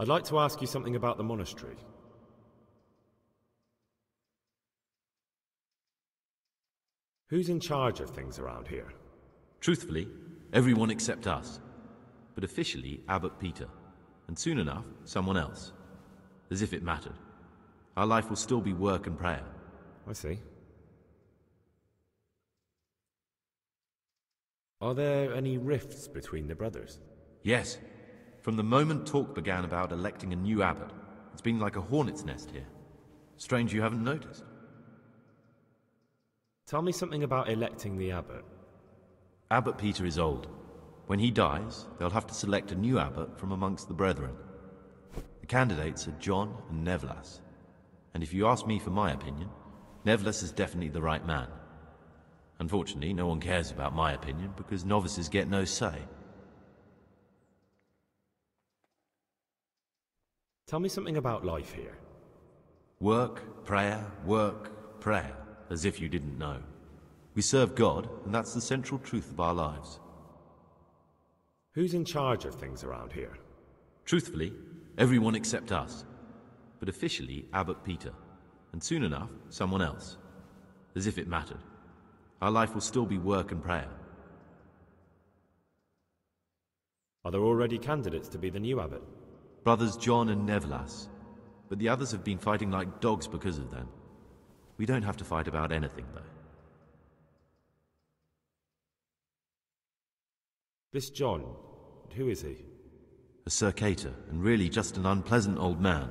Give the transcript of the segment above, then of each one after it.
I'd like to ask you something about the monastery. Who's in charge of things around here? Truthfully, everyone except us. But officially, Abbot Peter. And soon enough, someone else. As if it mattered. Our life will still be work and prayer. I see. Are there any rifts between the brothers? Yes. From the moment talk began about electing a new abbot, it's been like a hornet's nest here. Strange you haven't noticed. Tell me something about electing the abbot. Abbot Peter is old. When he dies, they'll have to select a new abbot from amongst the brethren. The candidates are John and Nevlas. And if you ask me for my opinion, Nevlas is definitely the right man. Unfortunately, no one cares about my opinion because novices get no say. Tell me something about life here. Work, prayer, work, prayer, as if you didn't know. We serve God, and that's the central truth of our lives. Who's in charge of things around here? Truthfully, everyone except us. But officially, Abbot Peter. And soon enough, someone else. As if it mattered. Our life will still be work and prayer. Are there already candidates to be the new abbot? Brothers John and Nevlas. But the others have been fighting like dogs because of them. We don't have to fight about anything, though. This John, who is he? A Circator, and really just an unpleasant old man.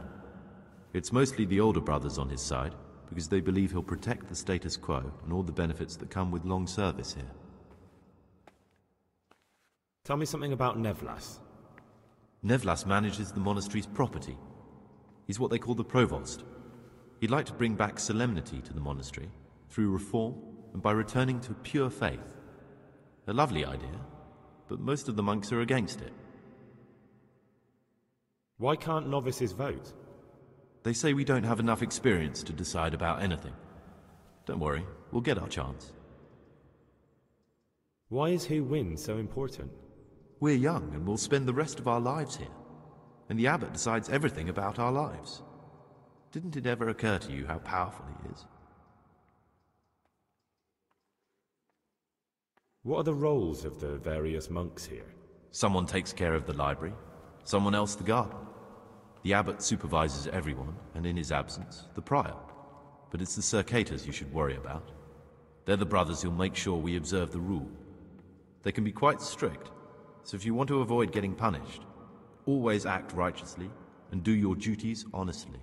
It's mostly the older brothers on his side, because they believe he'll protect the status quo and all the benefits that come with long service here. Tell me something about Nevlas. Nevlas manages the monastery's property. He's what they call the provost. He'd like to bring back solemnity to the monastery through reform and by returning to pure faith. A lovely idea, but most of the monks are against it. Why can't novices vote? They say we don't have enough experience to decide about anything. Don't worry, we'll get our chance. Why is who wins so important? We're young and we'll spend the rest of our lives here. And the abbot decides everything about our lives. Didn't it ever occur to you how powerful he is? What are the roles of the various monks here? Someone takes care of the library, someone else the garden. The abbot supervises everyone, and in his absence, the prior. But it's the circators you should worry about. They're the brothers who'll make sure we observe the rule. They can be quite strict, so if you want to avoid getting punished, always act righteously and do your duties honestly.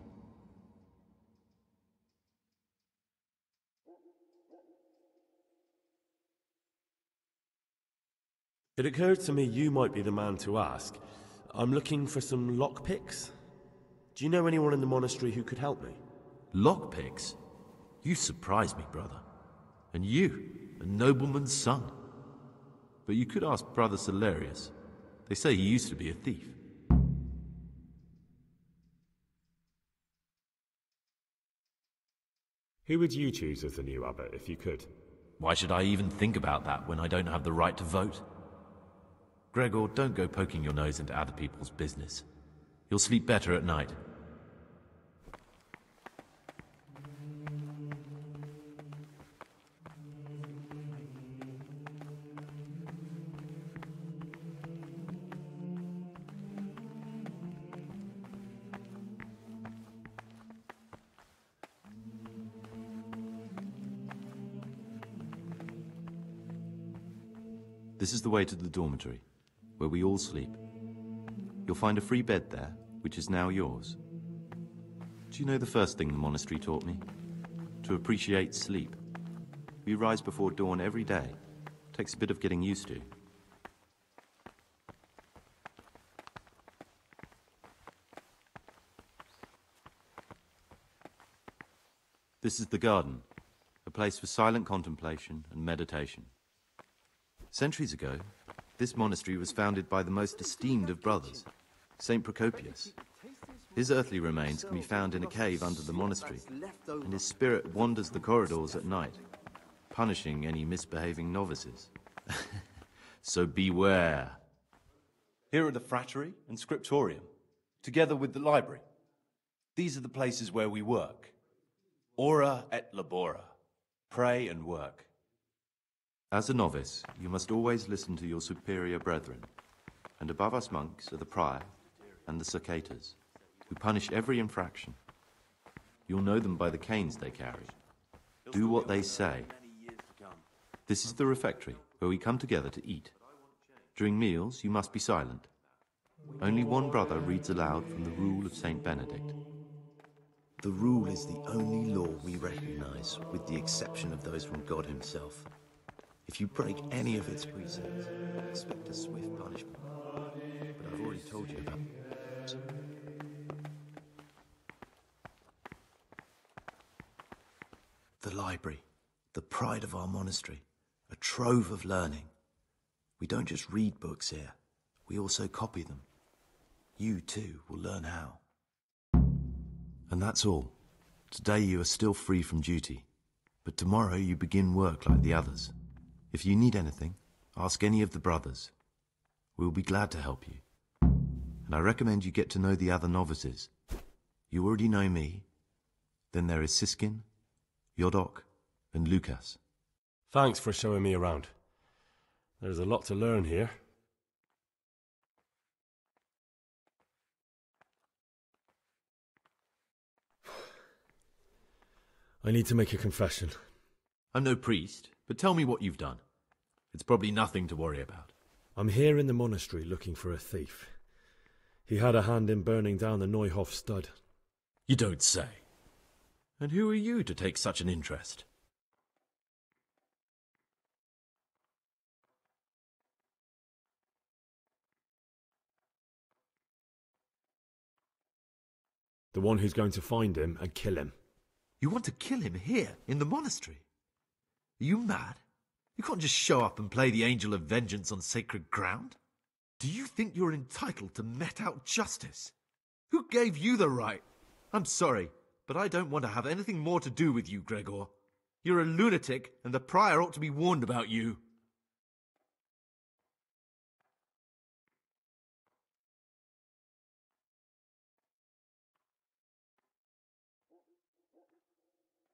It occurred to me you might be the man to ask. I'm looking for some lockpicks. Do you know anyone in the monastery who could help me? Lockpicks? You surprise me, brother. And you, a nobleman's son. But you could ask Brother Celerius. They say he used to be a thief. Who would you choose as the new abbot if you could? Why should I even think about that when I don't have the right to vote? Gregor, don't go poking your nose into other people's business. You'll sleep better at night. This is the way to the dormitory, where we all sleep. You'll find a free bed there, which is now yours. Do you know the first thing the monastery taught me? To appreciate sleep. We rise before dawn every day. Takes a bit of getting used to. This is the garden, a place for silent contemplation and meditation. Centuries ago, this monastery was founded by the most esteemed of brothers, St. Procopius. His earthly remains can be found in a cave under the monastery, and his spirit wanders the corridors at night, punishing any misbehaving novices. so beware. Here are the frattery and scriptorium. together with the library. These are the places where we work. Ora et labora. Pray and work. As a novice, you must always listen to your superior brethren. And above us monks are the prior and the circators, who punish every infraction. You'll know them by the canes they carry. Do what they say. This is the refectory, where we come together to eat. During meals, you must be silent. Only one brother reads aloud from the Rule of St. Benedict. The rule is the only law we recognize, with the exception of those from God Himself. If you break any of its precepts, expect a swift punishment. But I've already told you about. it. The library, the pride of our monastery, a trove of learning. We don't just read books here, we also copy them. You too will learn how. And that's all. Today you are still free from duty, but tomorrow you begin work like the others. If you need anything, ask any of the brothers. We'll be glad to help you. And I recommend you get to know the other novices. You already know me. Then there is Siskin, Jodok, and Lucas. Thanks for showing me around. There's a lot to learn here. I need to make a confession. I'm no priest, but tell me what you've done. It's probably nothing to worry about. I'm here in the monastery looking for a thief. He had a hand in burning down the Neuhof stud. You don't say. And who are you to take such an interest? The one who's going to find him and kill him. You want to kill him here, in the monastery? Are you mad? You can't just show up and play the angel of vengeance on sacred ground. Do you think you're entitled to met out justice? Who gave you the right? I'm sorry, but I don't want to have anything more to do with you, Gregor. You're a lunatic, and the prior ought to be warned about you.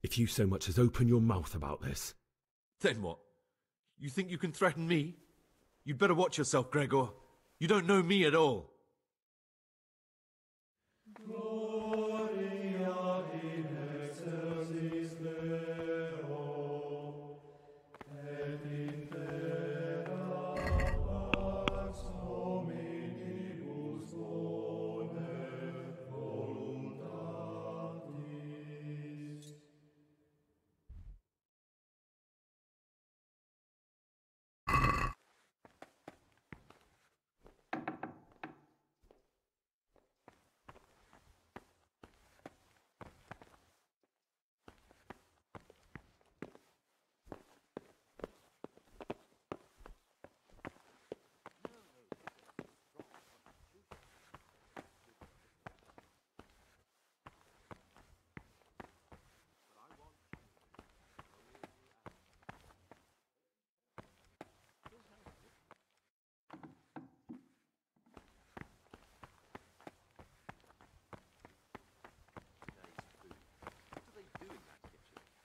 If you so much as open your mouth about this, Then what? You think you can threaten me? You'd better watch yourself, Gregor. You don't know me at all.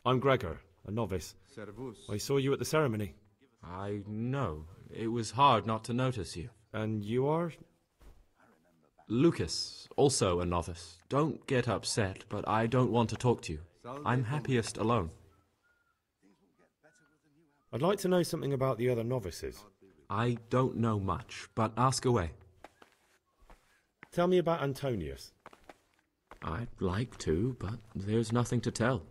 I'm Gregor, a novice. I saw you at the ceremony. I know. It was hard not to notice you. And you are? Lucas, also a novice. Don't get upset, but I don't want to talk to you. I'm happiest alone. I'd like to know something about the other novices. I don't know much, but ask away. Tell me about Antonius. I'd like to, but there's nothing to tell.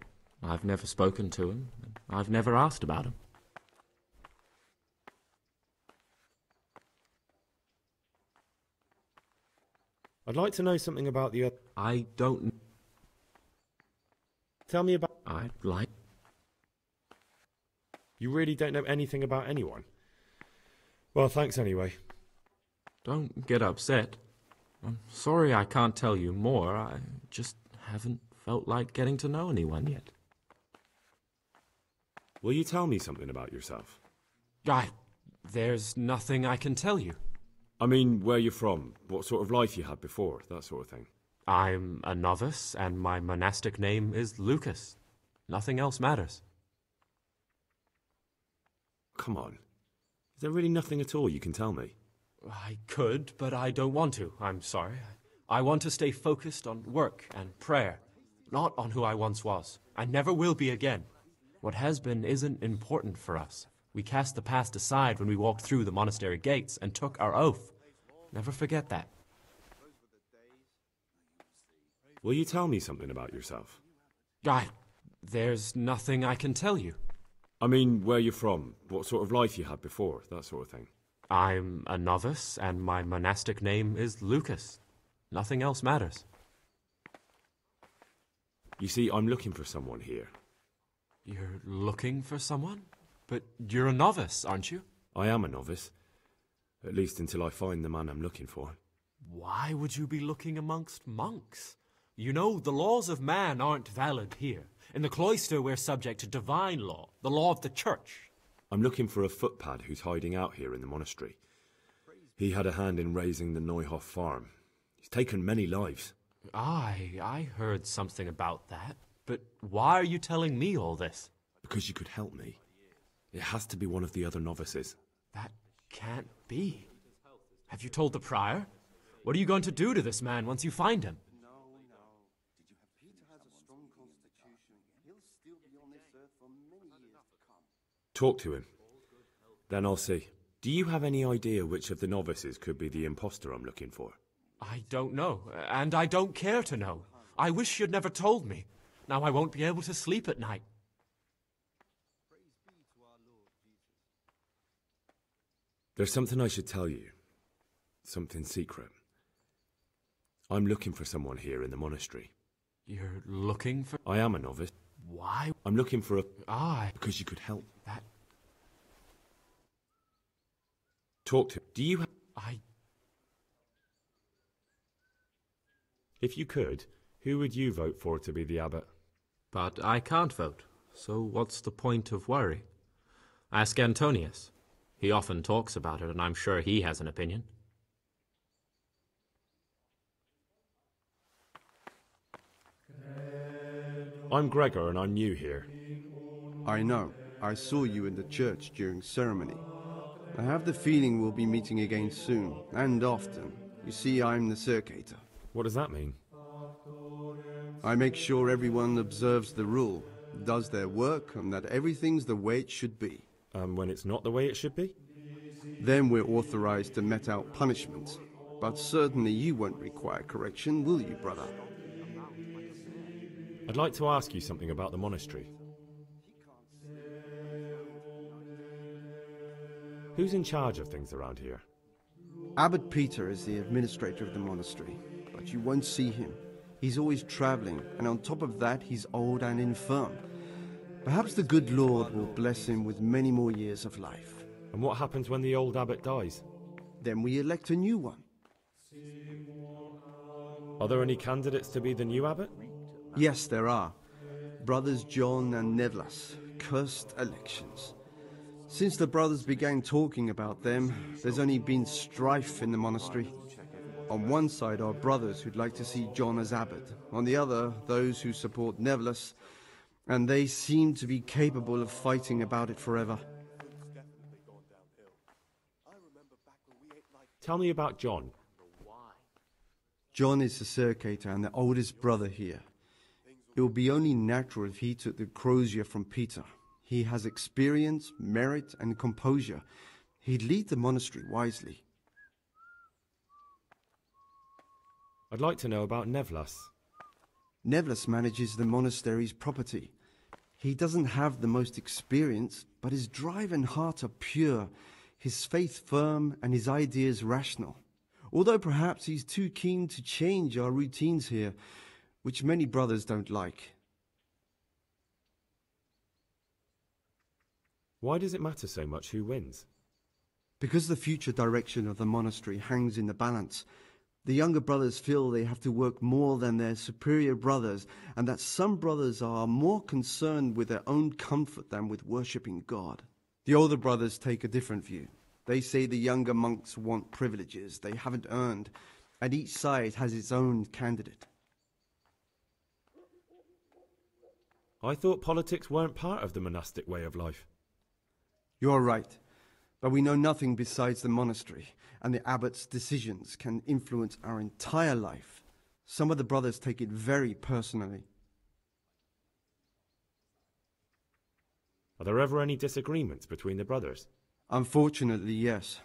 I've never spoken to him. I've never asked about him. I'd like to know something about the other. I don't. Tell me about. I'd like. You really don't know anything about anyone? Well, thanks anyway. Don't get upset. I'm sorry I can't tell you more. I just haven't felt like getting to know anyone yet. Will you tell me something about yourself? I. There's nothing I can tell you. I mean, where you're from, what sort of life you had before, that sort of thing. I'm a novice, and my monastic name is Lucas. Nothing else matters. Come on. Is there really nothing at all you can tell me? I could, but I don't want to. I'm sorry. I want to stay focused on work and prayer, not on who I once was. I never will be again. What has been isn't important for us. We cast the past aside when we walked through the monastery gates and took our oath. Never forget that. Will you tell me something about yourself? I. There's nothing I can tell you. I mean, where you're from, what sort of life you had before, that sort of thing. I'm a novice, and my monastic name is Lucas. Nothing else matters. You see, I'm looking for someone here. You're looking for someone? But you're a novice, aren't you? I am a novice. At least until I find the man I'm looking for. Why would you be looking amongst monks? You know, the laws of man aren't valid here. In the cloister, we're subject to divine law, the law of the church. I'm looking for a footpad who's hiding out here in the monastery. He had a hand in raising the Neuhof farm. He's taken many lives. I, I heard something about that. But why are you telling me all this? Because you could help me. It has to be one of the other novices. That can't be. Have you told the prior? What are you going to do to this man once you find him? No, no. Did you have Peter has a strong constitution. He'll still be on this earth for many years to come. Talk to him. Then I'll see. Do you have any idea which of the novices could be the impostor I'm looking for? I don't know, and I don't care to know. I wish you'd never told me. Now I won't be able to sleep at night. There's something I should tell you. Something secret. I'm looking for someone here in the monastery. You're looking for. I am a novice. Why? I'm looking for a. I. Because you could help. That. Talk to. Do you have. I. If you could, who would you vote for to be the abbot? But I can't vote, so what's the point of worry? Ask Antonius. He often talks about it, and I'm sure he has an opinion. I'm Gregor, and I'm new here. I know. I saw you in the church during ceremony. I have the feeling we'll be meeting again soon, and often. You see, I'm the circator. What does that mean? I make sure everyone observes the rule, does their work, and that everything's the way it should be. Um, when it's not the way it should be? Then we're authorized to met out punishment. But certainly you won't require correction, will you, brother? I'd like to ask you something about the monastery. Who's in charge of things around here? Abbot Peter is the administrator of the monastery, but you won't see him. He's always traveling, and on top of that, he's old and infirm. Perhaps the good Lord will bless him with many more years of life. And what happens when the old abbot dies? Then we elect a new one. Are there any candidates to be the new abbot? Yes, there are. Brothers John and Nevlas. Cursed elections. Since the brothers began talking about them, there's only been strife in the monastery. On one side are brothers who'd like to see John as abbot, on the other, those who support Nevlas, and they seem to be capable of fighting about it forever. Tell me about John. John is the circator and the oldest brother here. It would be only natural if he took the crozier from Peter. He has experience, merit, and composure. He'd lead the monastery wisely. I'd like to know about Nevlas. Nevlas manages the monastery's property. He doesn't have the most experience, but his drive and heart are pure, his faith firm, and his ideas rational. Although perhaps he's too keen to change our routines here, which many brothers don't like. Why does it matter so much who wins? Because the future direction of the monastery hangs in the balance, the younger brothers feel they have to work more than their superior brothers, and that some brothers are more concerned with their own comfort than with worshipping God. The older brothers take a different view. They say the younger monks want privileges they haven't earned, and each side has its own candidate. I thought politics weren't part of the monastic way of life. You're right, but we know nothing besides the monastery, and the abbot's decisions can influence our entire life. Some of the brothers take it very personally. Are there ever any disagreements between the brothers? Unfortunately, yes.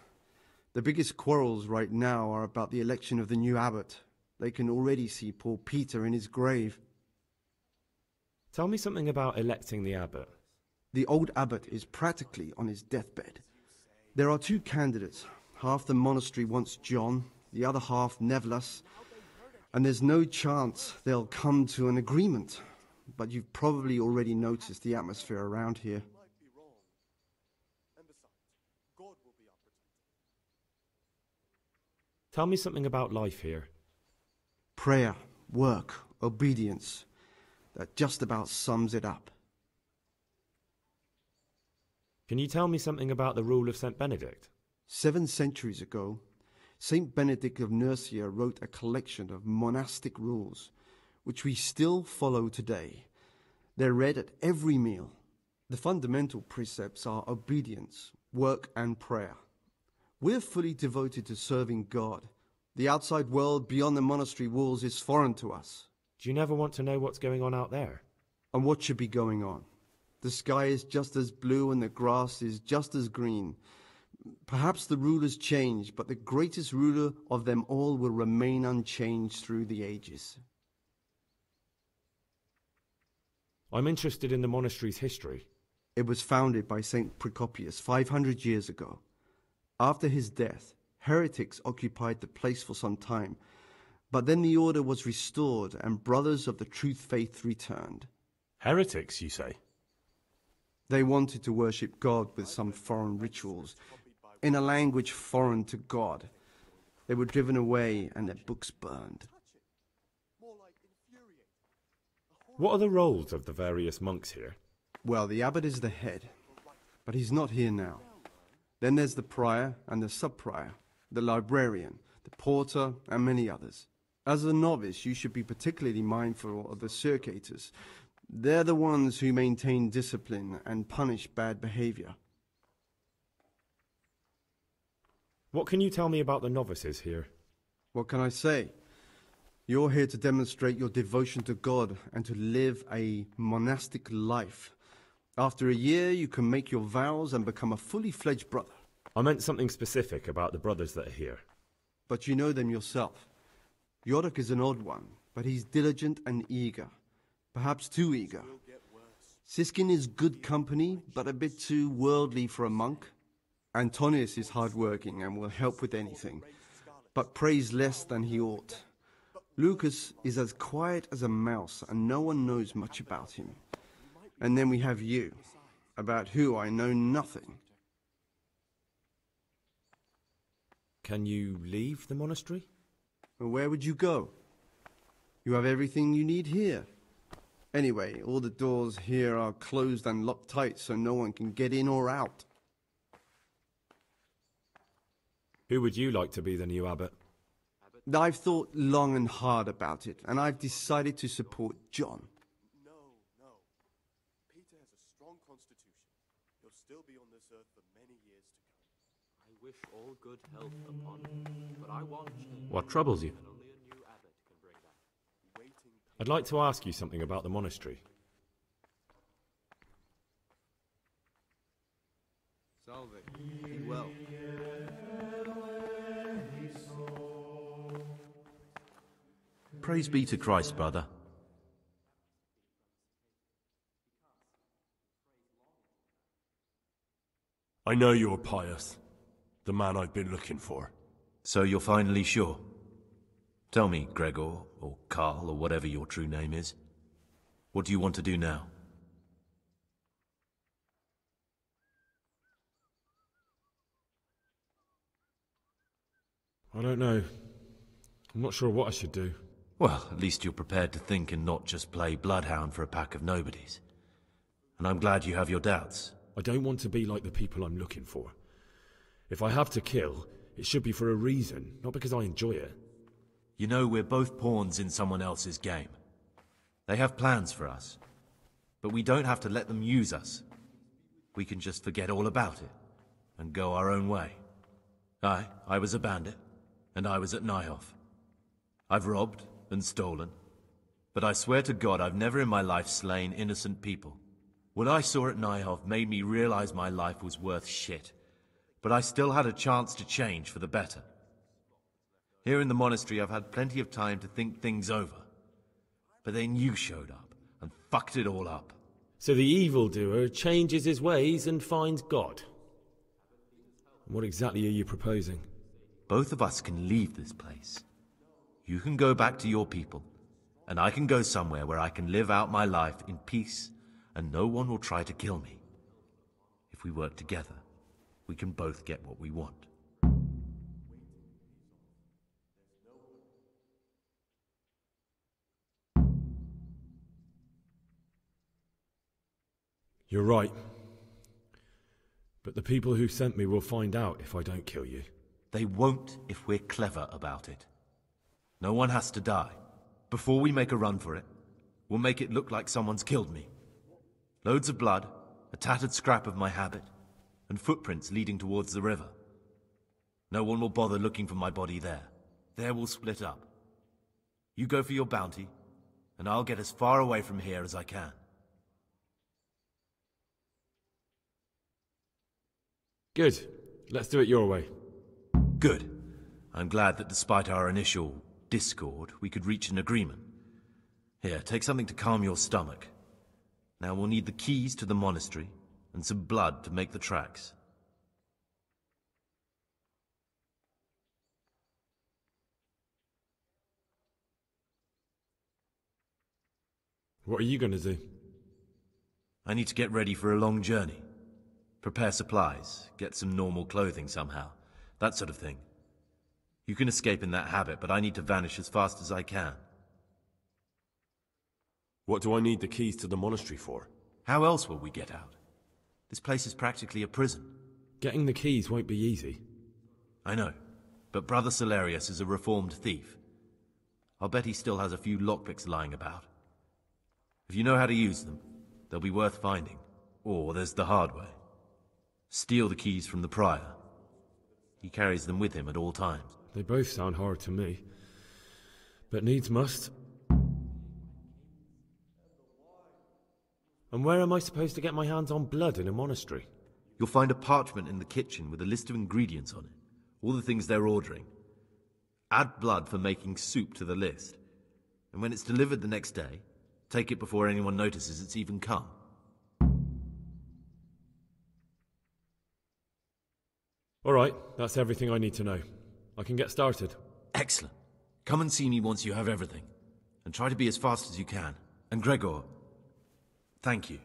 The biggest quarrels right now are about the election of the new abbot. They can already see poor Peter in his grave. Tell me something about electing the abbot. The old abbot is practically on his deathbed. There are two candidates. Half the monastery wants John, the other half Nevlas, and there's no chance they'll come to an agreement. But you've probably already noticed the atmosphere around here. Tell me something about life here. Prayer, work, obedience. That just about sums it up. Can you tell me something about the rule of St. Benedict? Seven centuries ago, Saint Benedict of Nursia wrote a collection of monastic rules, which we still follow today. They're read at every meal. The fundamental precepts are obedience, work, and prayer. We're fully devoted to serving God. The outside world beyond the monastery walls is foreign to us. Do you never want to know what's going on out there? And what should be going on? The sky is just as blue and the grass is just as green. Perhaps the rulers change, but the greatest ruler of them all will remain unchanged through the ages. I'm interested in the monastery's history. It was founded by St. Procopius 500 years ago. After his death, heretics occupied the place for some time, but then the order was restored and brothers of the truth faith returned. Heretics, you say? They wanted to worship God with some foreign rituals, in a language foreign to God. They were driven away and their books burned. What are the roles of the various monks here? Well, the abbot is the head, but he's not here now. Then there's the prior and the sub-prior, the librarian, the porter, and many others. As a novice, you should be particularly mindful of the circators. They're the ones who maintain discipline and punish bad behavior. What can you tell me about the novices here? What can I say? You're here to demonstrate your devotion to God and to live a monastic life. After a year, you can make your vows and become a fully fledged brother. I meant something specific about the brothers that are here. But you know them yourself. Yorick is an odd one, but he's diligent and eager. Perhaps too eager. Siskin is good company, but a bit too worldly for a monk. Antonius is hardworking and will help with anything, but prays less than he ought. Lucas is as quiet as a mouse, and no one knows much about him. And then we have you, about who I know nothing. Can you leave the monastery? Where would you go? You have everything you need here. Anyway, all the doors here are closed and locked tight so no one can get in or out. Who would you like to be the new abbot? I've thought long and hard about it, and I've decided to support John. No, no. Peter has a strong constitution. He'll still be on this earth for many years to come. I wish all good health upon him, but I want What troubles you? and only a new abbot can bring that. Waiting I'd like to ask you something about the monastery. Salve. Be well. Praise be to Christ, brother. I know you're Pious. The man I've been looking for. So you're finally sure? Tell me, Gregor, or Karl, or whatever your true name is. What do you want to do now? I don't know. I'm not sure what I should do. Well, at least you're prepared to think and not just play bloodhound for a pack of nobodies. And I'm glad you have your doubts. I don't want to be like the people I'm looking for. If I have to kill, it should be for a reason, not because I enjoy it. You know, we're both pawns in someone else's game. They have plans for us, but we don't have to let them use us. We can just forget all about it and go our own way. I, I was a bandit, and I was at Neuhof. I've robbed and stolen, but I swear to God I've never in my life slain innocent people. What I saw at Neuhof made me realize my life was worth shit, but I still had a chance to change for the better. Here in the monastery I've had plenty of time to think things over, but then you showed up and fucked it all up. So the evildoer changes his ways and finds God. What exactly are you proposing? Both of us can leave this place. You can go back to your people, and I can go somewhere where I can live out my life in peace and no one will try to kill me. If we work together, we can both get what we want. You're right. But the people who sent me will find out if I don't kill you. They won't if we're clever about it. No one has to die. Before we make a run for it, we'll make it look like someone's killed me. Loads of blood, a tattered scrap of my habit, and footprints leading towards the river. No one will bother looking for my body there. There we'll split up. You go for your bounty, and I'll get as far away from here as I can. Good. Let's do it your way. Good. I'm glad that despite our initial discord, we could reach an agreement. Here, take something to calm your stomach. Now we'll need the keys to the monastery, and some blood to make the tracks. What are you going to do? I need to get ready for a long journey. Prepare supplies, get some normal clothing somehow, that sort of thing. You can escape in that habit, but I need to vanish as fast as I can. What do I need the keys to the monastery for? How else will we get out? This place is practically a prison. Getting the keys won't be easy. I know, but Brother Salarius is a reformed thief. I'll bet he still has a few lockpicks lying about. If you know how to use them, they'll be worth finding. Or there's the hard way. Steal the keys from the prior. He carries them with him at all times. They both sound hard to me. But needs must. And where am I supposed to get my hands on blood in a monastery? You'll find a parchment in the kitchen with a list of ingredients on it. All the things they're ordering. Add blood for making soup to the list. And when it's delivered the next day, take it before anyone notices it's even come. All right, that's everything I need to know. I can get started. Excellent. Come and see me once you have everything. And try to be as fast as you can. And Gregor, thank you.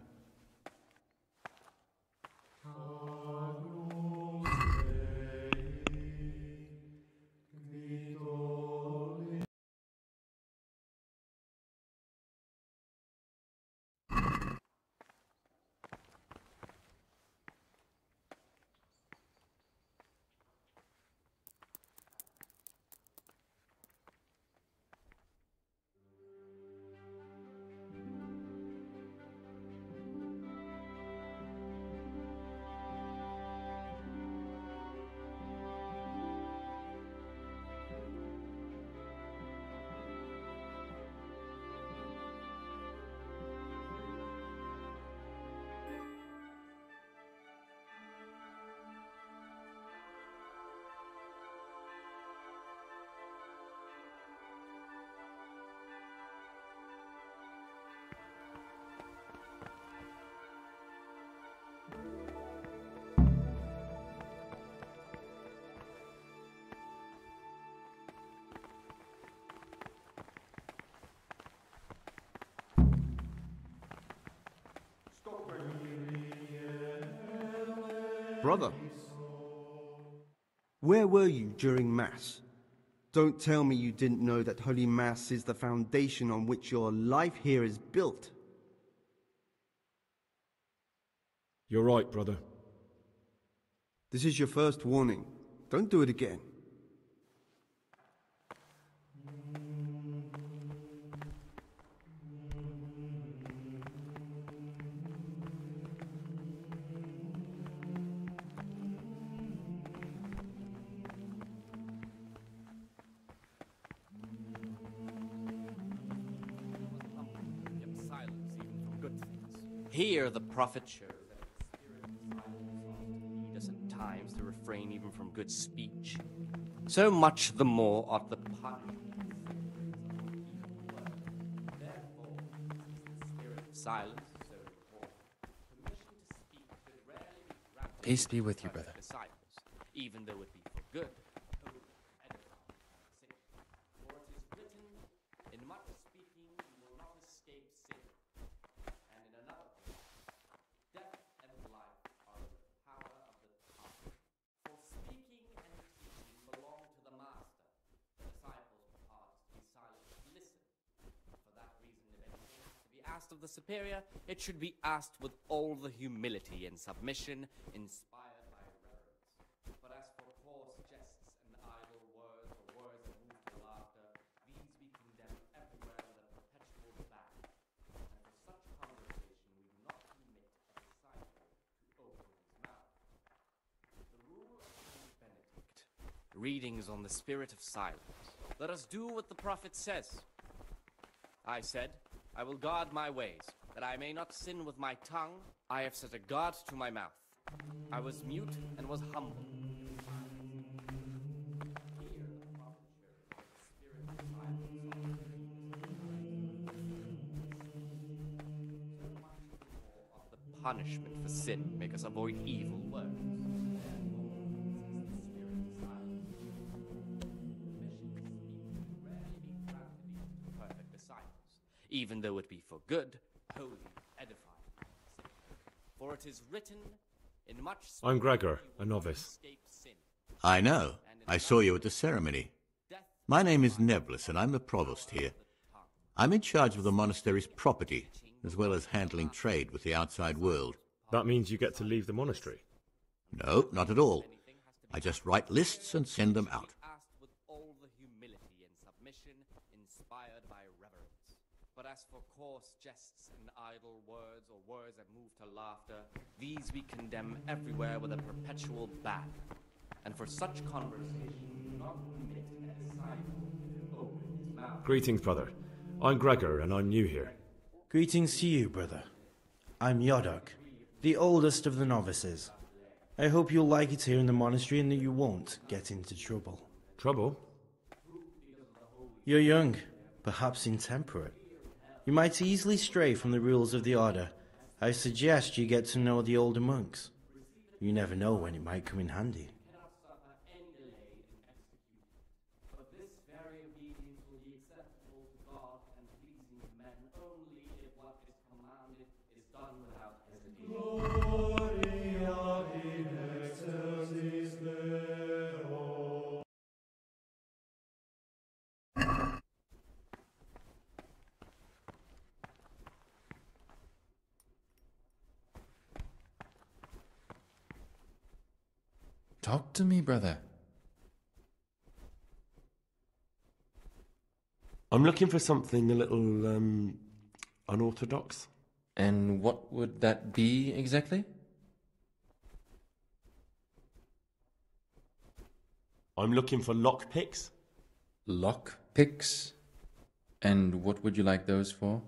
Brother, where were you during Mass? Don't tell me you didn't know that Holy Mass is the foundation on which your life here is built. You're right, brother. This is your first warning. Don't do it again. Prophet shows that the spirit of silence lead us at times to refrain even from good speech. So much the more ought the punishment. Therefore, the spirit of silence so important. Permission to speak could rarely be granted Peace be with you, brother. Even though it be for good. holy, edifying, sick. For it is written, In much speaking you will not escape sin. And in another place, death and life are in the power of the tongue. For speaking and teaching belong to the master. The disciples' part is to be silent and listen. For that reason, if anything has to be asked of the superior, it should be asked with all the humility and submission inspired by reverence. But as for coarse jests and idle words or words that move to laughter, these we condemn everywhere with a perpetual ban. And for such conversation we do not permit a disciple to open his mouth. The rule of Saint Benedict. Readings on the spirit of silence. Let us do what the prophet says. I said, I will guard my ways, that I may not sin with my tongue. I have set a guard to my mouth. I was mute and was humble. Punishment for sin make us avoid evil words. Even though it be for good, holy, edifying. For it is written, in much I'm Gregor, a novice. I know. I saw you at the ceremony. My name is Nevlas, and I'm the provost here. I'm in charge of the monastery's property, as well as handling trade with the outside world. That means you get to leave the monastery. No, not at all. I just write lists and send them out. asked with all the humility and submission inspired by reverence. But as for coarse jests and idle words or words that move to laughter, these we condemn everywhere with a perpetual ban. And for such conversation, do not permit a disciple to open his mouth. Greetings, brother. I'm Gregor, and I'm new here. Greetings to you, brother. I'm Jodok, the oldest of the novices. I hope you'll like it here in the monastery and that you won't get into trouble. Trouble? You're young, perhaps intemperate. You might easily stray from the rules of the order. I suggest you get to know the older monks. You never know when it might come in handy. To me, brother. I'm looking for something a little um, unorthodox. And what would that be exactly? I'm looking for lock picks. Lock picks? And what would you like those for?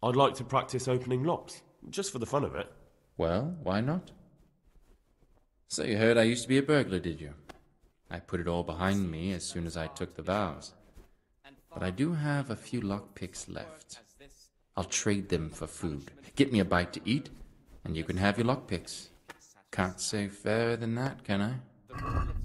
I'd like to practice opening locks, just for the fun of it. Well, why not? So you heard I used to be a burglar, did you? I put it all behind me as soon as I took the vows. But I do have a few lockpicks left. I'll trade them for food. Get me a bite to eat, and you can have your lockpicks. Can't say fairer than that, can I?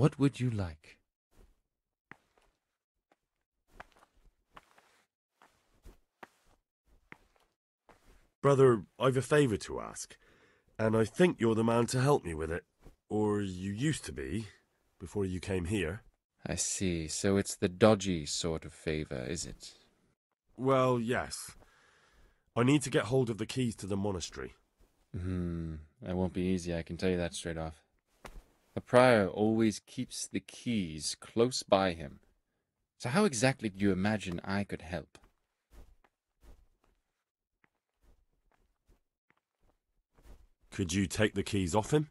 What would you like? Brother, I've a favour to ask, and I think you're the man to help me with it. Or you used to be, before you came here. I see. So it's the dodgy sort of favor, is it? Well, yes. I need to get hold of the keys to the monastery. Hmm. That won't be easy, I can tell you that straight off. The prior always keeps the keys close by him. So how exactly do you imagine I could help? Could you take the keys off him?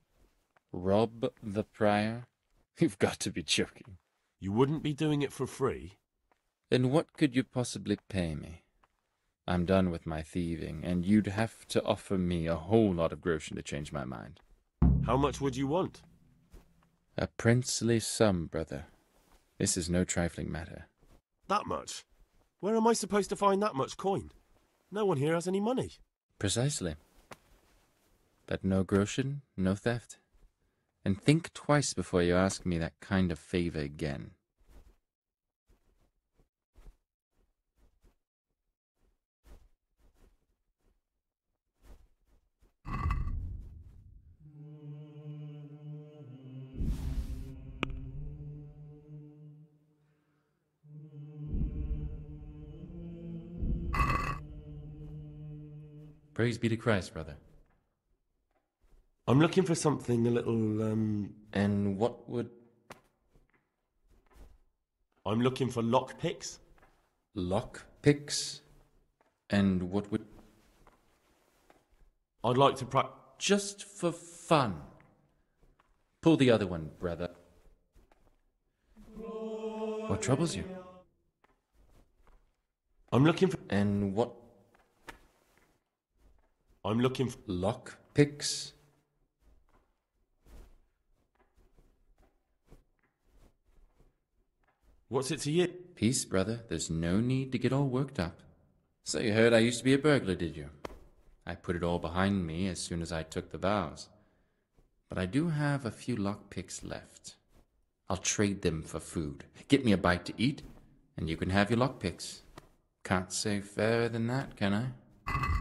Rob the prior? You've got to be joking. You wouldn't be doing it for free? Then what could you possibly pay me? I'm done with my thieving, and you'd have to offer me a whole lot of groschen to change my mind. How much would you want? A princely sum, brother. This is no trifling matter. That much? Where am I supposed to find that much coin? No one here has any money. Precisely. But no groschen, no theft. And think twice before you ask me that kind of favor again. Praise be to Christ, brother. I'm looking for something a little, um. And what would. I'm looking for lockpicks. Lock picks? And what would. I'd like to pra- Just for fun. Pull the other one, brother. What troubles you? I'm looking for. And what. I'm looking for. Lock picks? What's it to you? Peace, brother. There's no need to get all worked up. So you heard I used to be a burglar, did you? I put it all behind me as soon as I took the vows. But I do have a few lockpicks left. I'll trade them for food. Get me a bite to eat, and you can have your lockpicks. Can't say fairer than that, can I?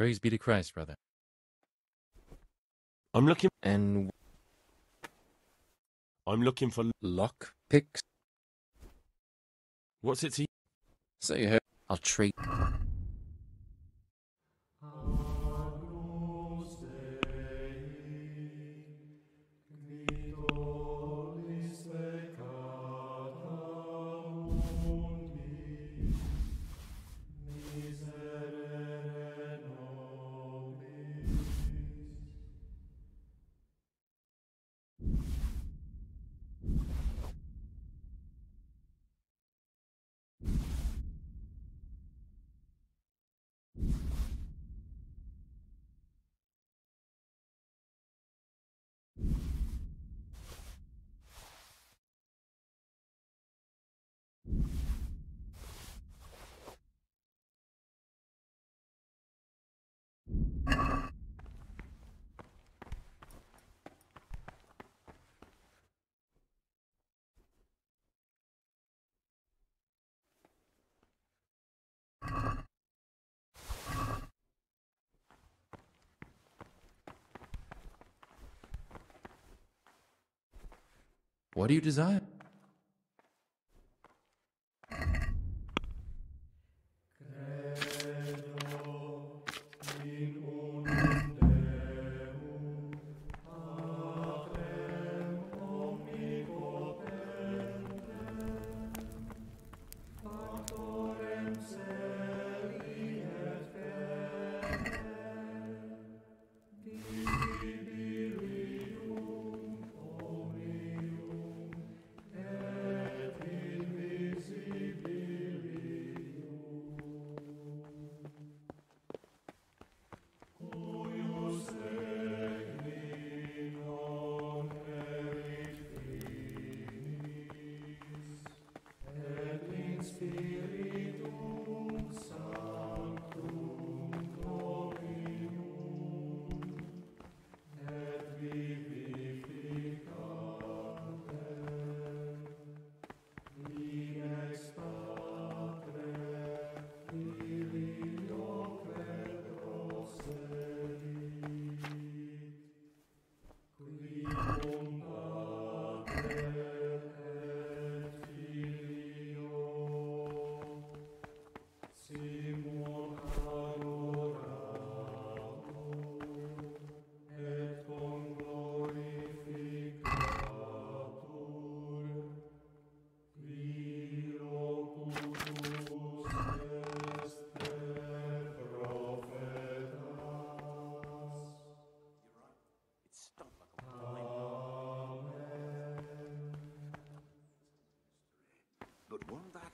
Praise be to Christ, brother. I'm looking. And I'm looking for lock picks. What's it to you? So you heard? I'll trade. What do you desire?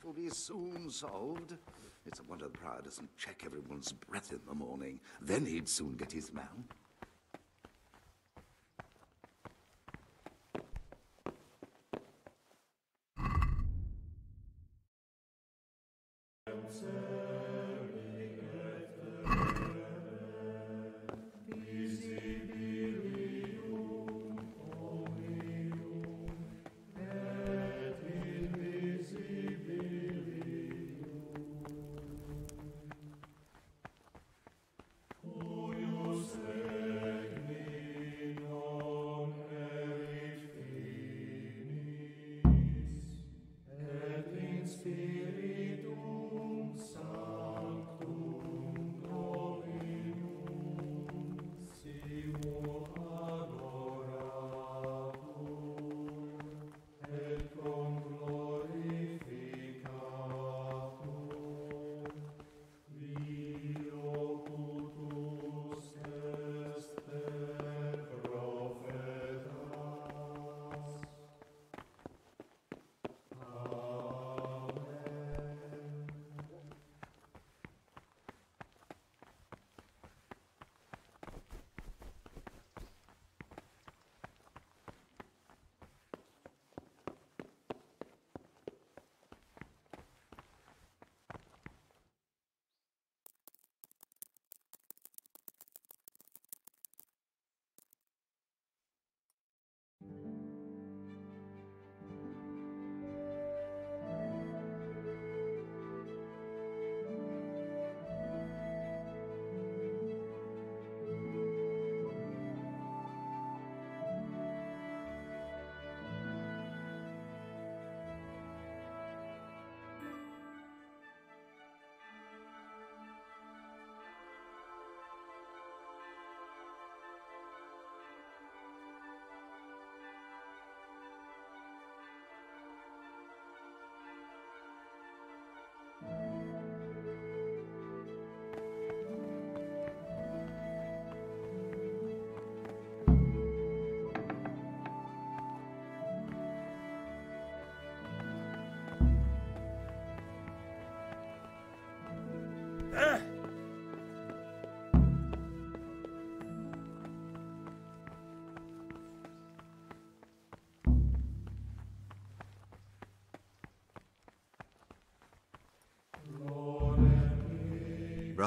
Will be soon solved. It's a wonder the prior doesn't check everyone's breath in the morning. Then he'd soon get his man.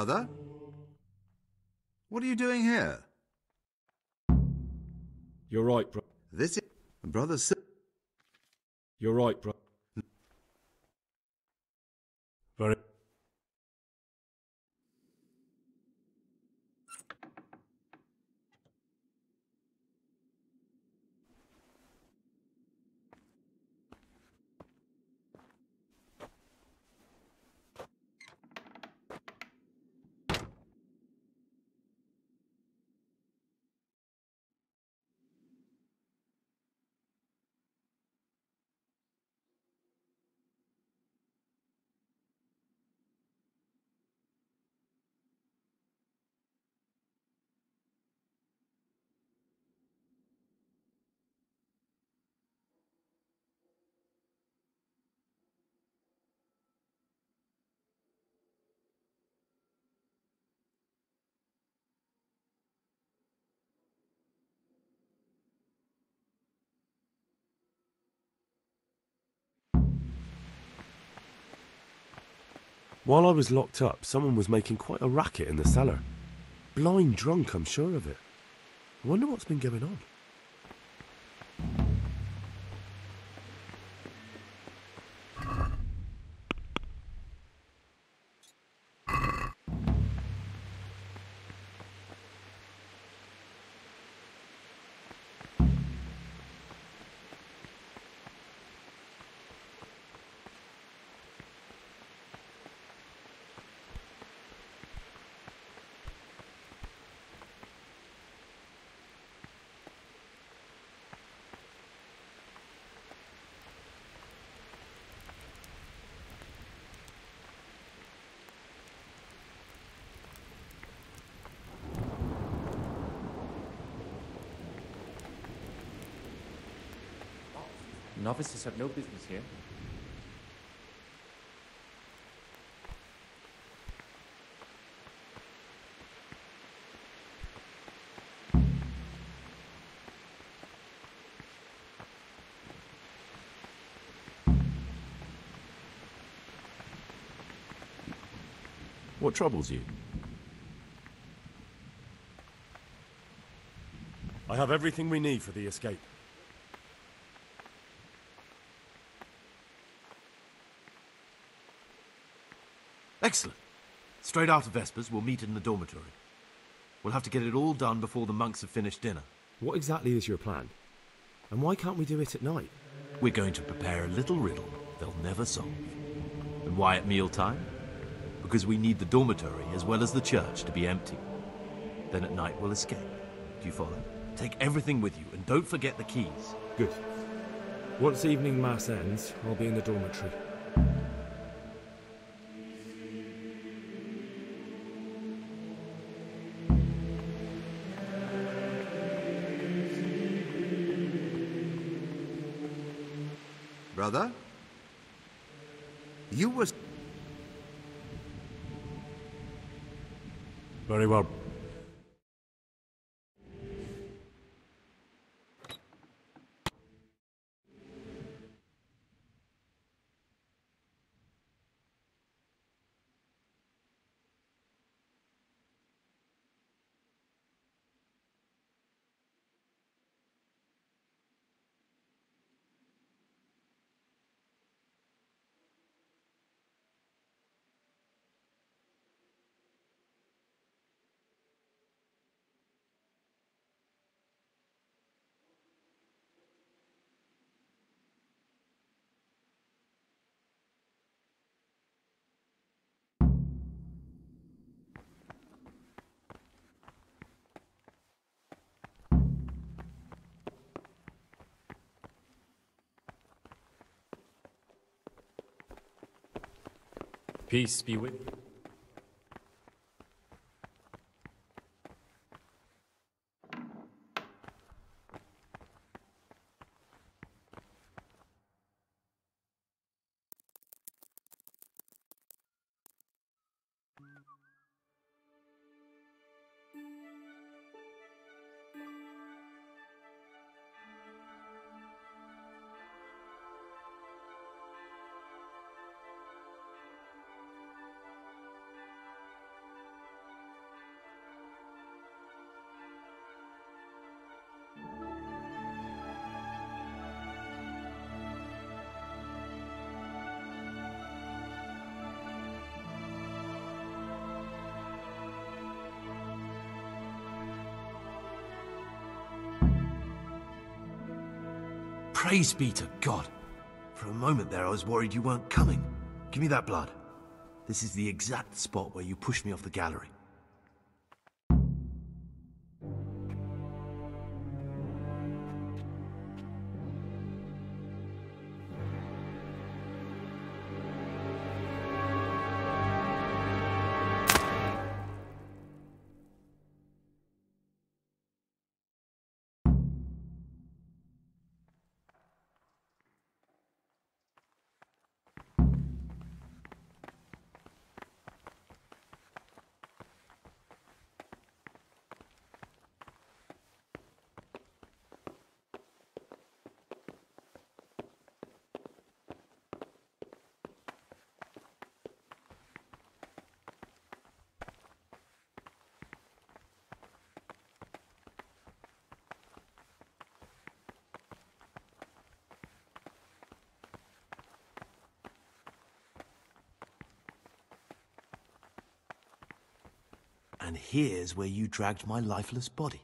Brother? What are you doing here? You're right, bro. This is Brother You're right, bro. Very. While I was locked up, someone was making quite a racket in the cellar. Blind drunk, I'm sure of it. I wonder what's been going on. Novices have no business here. What troubles you? I have everything we need for the escape. Excellent. Straight after Vespers, we'll meet in the dormitory. We'll have to get it all done before the monks have finished dinner. What exactly is your plan? And why can't we do it at night? We're going to prepare a little riddle they'll never solve. And why at mealtime? Because we need the dormitory as well as the church to be empty. Then at night we'll escape. Do you follow? Take everything with you and don't forget the keys. Good. Once evening mass ends, I'll be in the dormitory. Peace be with you. Praise be to God. For a moment there, I was worried you weren't coming. Give me that blood. This is the exact spot where you pushed me off the gallery. Here's where you dragged my lifeless body.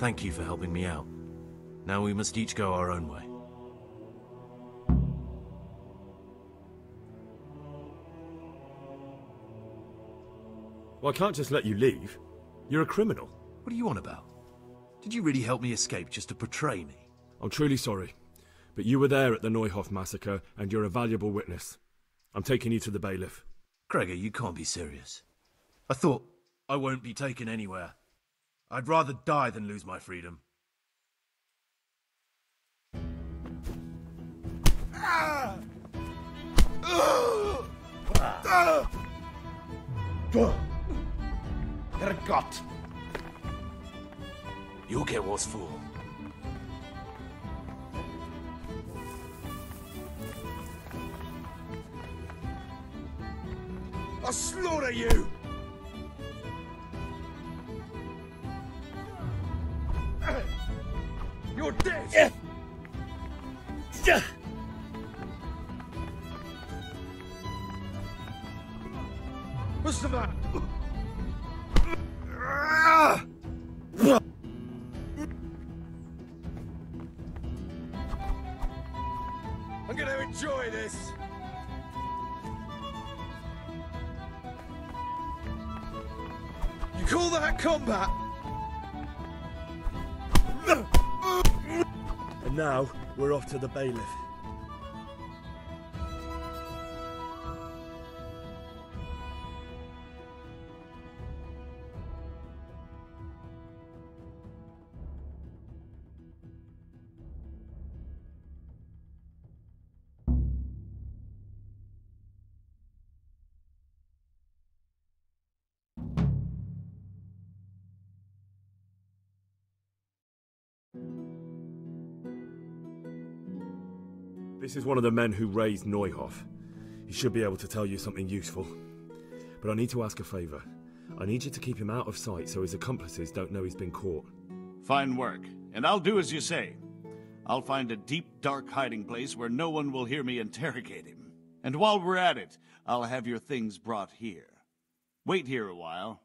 Thank you for helping me out. Now we must each go our own way. Well, I can't just let you leave. You're a criminal. What are you on about? Did you really help me escape just to betray me? I'm truly sorry, but you were there at the Neuhof massacre, and you're a valuable witness. I'm taking you to the bailiff. Gregor, you can't be serious. I thought I won't be taken anywhere. I'd rather die than lose my freedom. Herrgott! You'll get what's for. I'll slaughter you! You're dead! Mustafa! I'm gonna enjoy this! You call that combat? Now we're off to the bailiff. This is one of the men who raised Neuhof. He should be able to tell you something useful. But I need to ask a favour. I need you to keep him out of sight so his accomplices don't know he's been caught. Fine work, and I'll do as you say. I'll find a deep, dark hiding place where no one will hear me interrogate him. And while we're at it, I'll have your things brought here. Wait here a while.